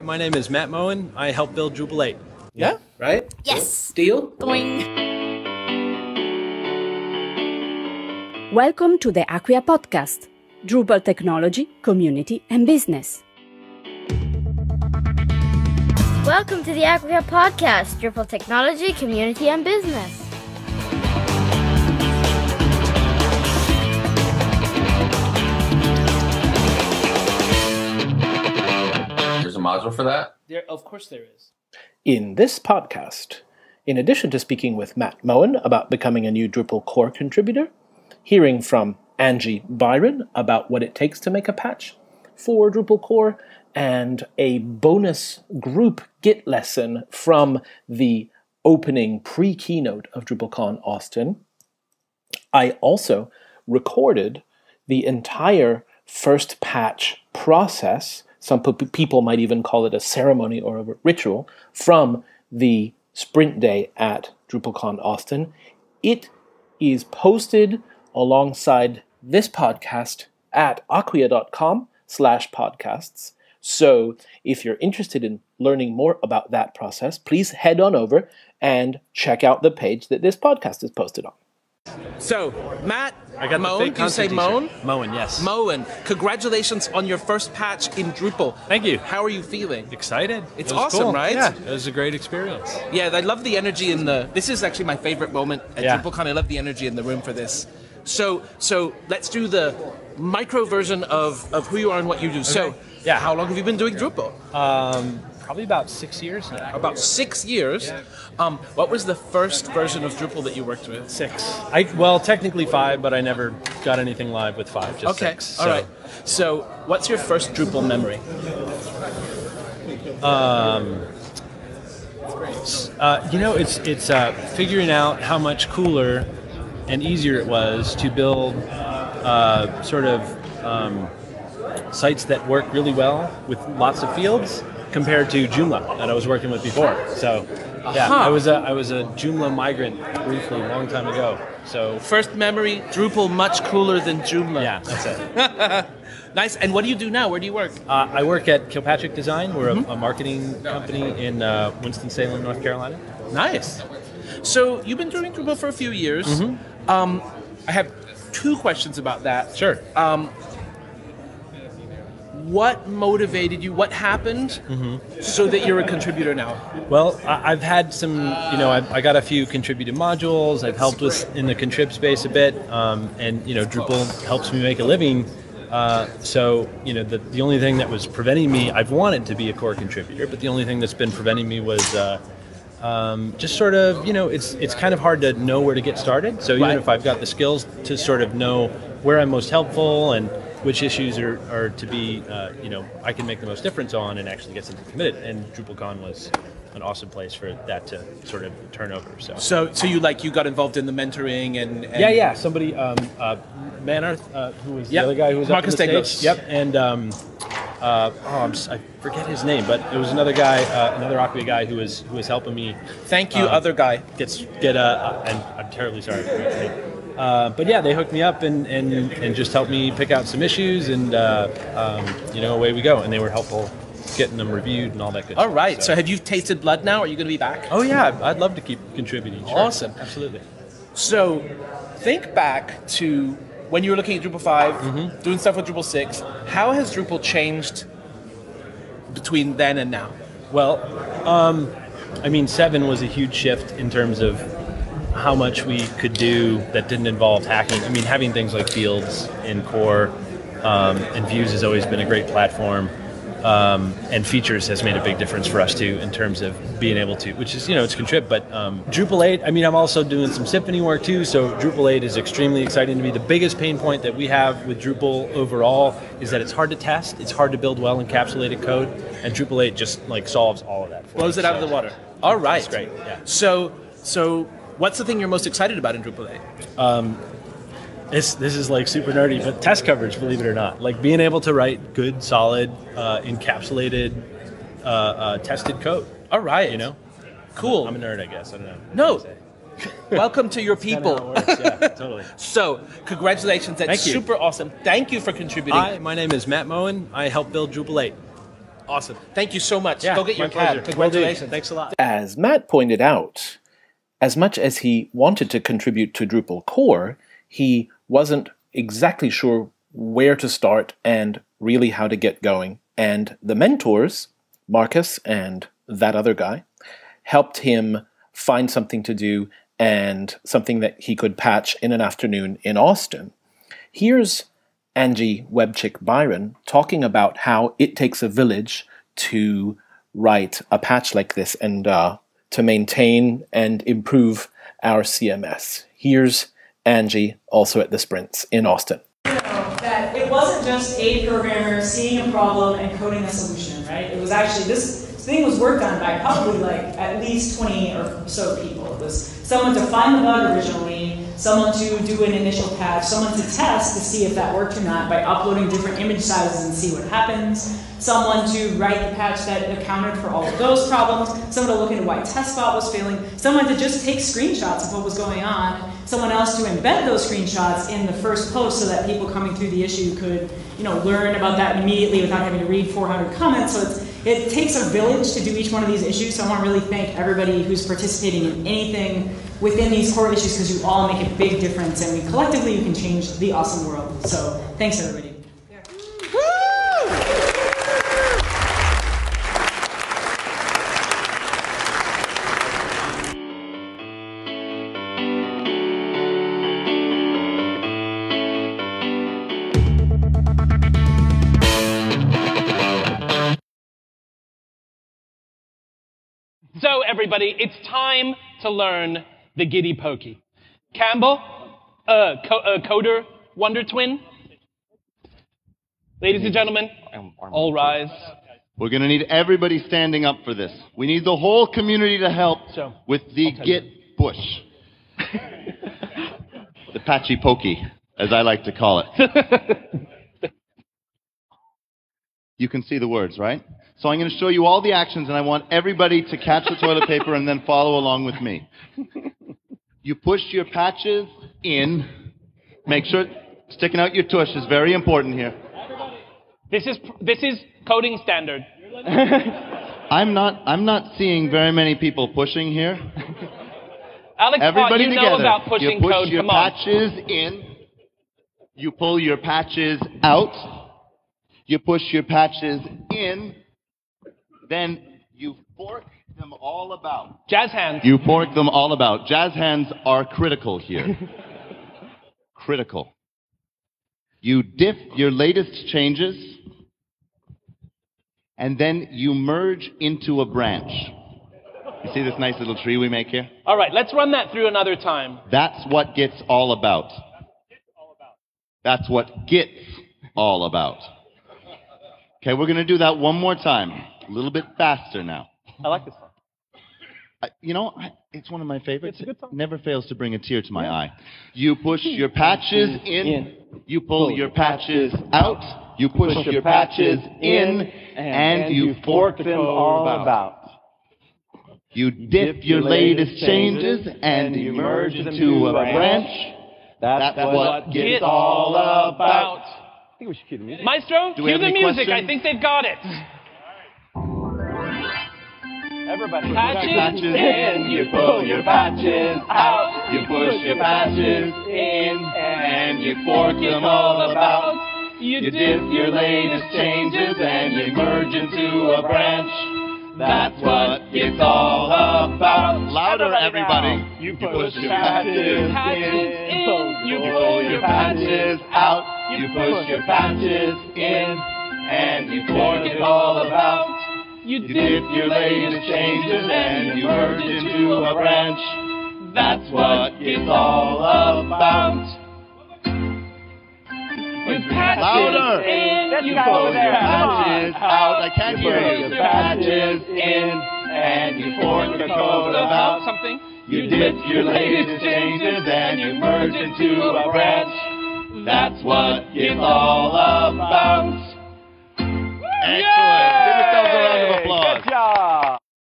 My name is Matt Moen. I help build Drupal 8. Yeah? Right? Yes. Deal? Boing. Welcome to the Acquia podcast, Drupal technology, community, and business. Welcome to the Acquia Podcast, Drupal Technology, Community, and Business. A module for that. There, of course there is. In this podcast, in addition to speaking with Matt Moen about becoming a new Drupal core contributor, hearing from Angie Byron about what it takes to make a patch for Drupal core, and a bonus group Git lesson from the opening pre keynote of DrupalCon Austin, I also recorded the entire first patch process. Some people might even call it a ceremony or a ritual from the sprint day at DrupalCon Austin. It is posted alongside this podcast at acquia.com slash podcasts. So if you're interested in learning more about that process, please head on over and check out the page that this podcast is posted on. So, Matt, I got fake do you say concert Moen? yes. Moen, congratulations on your first patch in Drupal. Thank you. How are you feeling? Excited. It's It was awesome, cool. right? Yeah, it was a great experience. Yeah, I love the energy in the. This is actually my favorite moment at Yeah. DrupalCon. I love the energy in the room for this. So, so let's do the micro version of, of who you are and what you do. So, Yeah. how long have you been doing Drupal? Um, Um, probably about six years now. About six years. Um, what was the first version of Drupal that you worked with? Six. I well, technically five, but I never got anything live with five. Just Okay, six. all so, right. So, what's your first Drupal memory? Uh, you know, it's it's uh, figuring out how much cooler and easier it was to build uh, sort of um, sites that work really well with lots of fields compared to Joomla that I was working with before. So, yeah, Aha. I was a I was a Joomla migrant briefly a long time ago. So, First memory, Drupal much cooler than Joomla. yeah, that's it. Nice. And what do you do now? Where do you work? Uh, I work at Kilpatrick Design. We're a, a marketing company in uh, Winston Salem, North Carolina. Nice. So you've been doing Drupal for a few years. Mm-hmm. Um, I have two questions about that. Sure. Um, what motivated you? What happened Mm-hmm. so that you're a contributor now? Well, I've had some, you know, I've, I got a few contributed modules. I've helped with in the contrib space a bit, um, and you know, Drupal helps me make a living. Uh, so, you know, the, the only thing that was preventing me, I've wanted to be a core contributor, but the only thing that's been preventing me was uh, um, just sort of, you know, it's it's kind of hard to know where to get started. So even Right. if I've got the skills to sort of know where I'm most helpful and which issues are, are to be, uh, you know, I can make the most difference on and actually get something committed. And DrupalCon was an awesome place for that to sort of turn over. So. So, so you like you got involved in the mentoring and, and Yeah, yeah. Somebody, um, uh, Manarth, uh, who was Yep. the other guy who was Marcus up on the Deglos. Yep, and um, uh, oh, I forget his name, but it was another guy, uh, another Acquia guy who was who was helping me Thank you, Uh, other guy. Gets get a. Uh, and I'm terribly sorry. For his name. Uh, but yeah, they hooked me up and, and, and just helped me pick out some issues, and uh, um, you know, away we go. And they were helpful getting them reviewed and all that good. All stuff, right. So, have you tasted blood now? Are you going to be back? oh yeah, I'd love to keep contributing. Sure. Awesome. absolutely. So, think back to when you were looking at Drupal 5, Mm-hmm. doing stuff with Drupal 6. How has Drupal changed between then and now? Well, um, I mean, seven was a huge shift in terms of how much we could do that didn't involve hacking. I mean, having things like fields in core um, and views has always been a great platform. Um, and features has made a big difference for us too in terms of being able to, which is you know it's contrib, but um, Drupal 8. I mean, I'm also doing some Symfony work too, so Drupal 8 is extremely exciting to me. The biggest pain point that we have with Drupal overall is that it's hard to test, it's hard to build well encapsulated code, and Drupal 8 just like solves all of that. For Blows us. it out of the water. All right. That's great, yeah. So, so what's the thing you're most excited about in Drupal 8? This this is like super nerdy, but test coverage, believe it or not, like being able to write good, solid, uh, encapsulated, uh, uh, tested code. All right. You know, Cool. I'm a nerd, I guess. I don't know. no. Welcome to your Kinda how it people. works, yeah, totally. So, congratulations. That's Thank you. super awesome. Thank you for contributing. Hi, my name is Matt Moen. I help build Drupal 8. Awesome. Thank you so much. Yeah, Go get my your pleasure. CAD. Will do. Congratulations. Thanks a lot. As Matt pointed out, as much as he wanted to contribute to Drupal core, he wasn't exactly sure where to start and really how to get going. And the mentors, Marcus and that other guy, helped him find something to do and something that he could patch in an afternoon in Austin. Here's Angie Webchick Byron talking about how it takes a village to write a patch like this and uh, to maintain and improve our CMS. Here's Angie, also at the Sprints in Austin. that it wasn't just a programmer seeing a problem and coding a solution, right? It was actually this thing was worked on by probably like at least 20 or so people. It was someone defined the bug originally, someone to do an initial patch, someone to test to see if that worked or not by uploading different image sizes and see what happens, someone to write the patch that accounted for all of those problems, someone to look into why TestBot was failing, someone to just take screenshots of what was going on, someone else to embed those screenshots in the first post so that people coming through the issue could, you know, learn about that immediately without having to read 400 comments. So it's, it takes a village to do each one of these issues. So I want to really thank everybody who's participating in anything within these core issues because you all make a big difference and we collectively you can change the awesome world. So thanks everybody. So, everybody, it's time to learn the Gitty Pokey. Campbell, uh, co- uh, Coder Wonder Twin. Ladies and gentlemen, all rise. We're going to need everybody standing up for this. We need the whole community to help So, with the tell you. Git Push. the Patchy Pokey, as I like to call it. you can see the words, right? So I'm going to show you all the actions, and I want everybody to catch the toilet paper and then follow along with me. You push your patches in. Make sure sticking out your tush is very important here. This is this is coding standard. I'm not. I'm not seeing very many people pushing here. Alex, Everybody you know about pushing you push code. your Come on. patches in. You pull your patches out. You push your patches in. Then you fork them all about. Jazz hands. You fork them all about. Jazz hands are critical here. critical. You diff your latest changes, and then you merge into a branch. You see this nice little tree we make here? All right, let's run that through another time. That's what Git's all about. That's what Git's all about. Okay, we're going to do that one more time. A little bit faster now. I like this one. I, you know, I, it's one of my favorites. It's a good song. It never fails to bring a tear to my eye. You push your patches in, you pull your patches out, you push your patches in, and you fork them all about. You diff your latest changes and you merge into a branch. That's what Git's all about. I think we should cue have the any music. I think they've got it. Everybody, patches, Patches in, you pull your patches out, you push your patches in, and you fork them all about. You, You diff your latest changes and you merge into a branch. That's what it's all about. Louder, everybody. You push your patches in, you pull your patches out, you push your patches in, and you fork it all about. You You diff your latest changes and you merge into a branch. That's what it's all about. Louder! in, you You pull your patches out. I can't You hear you. your Patches in and you fork the code about. something. You dip your latest changes and you merge into a branch. That's what it's all about. Excellent. Hallelujah.